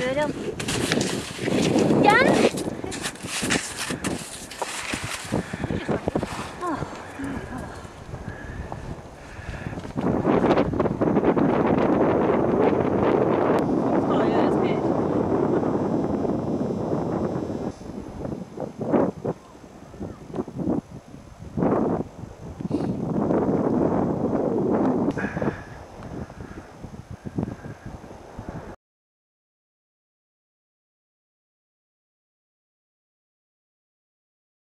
Böyle.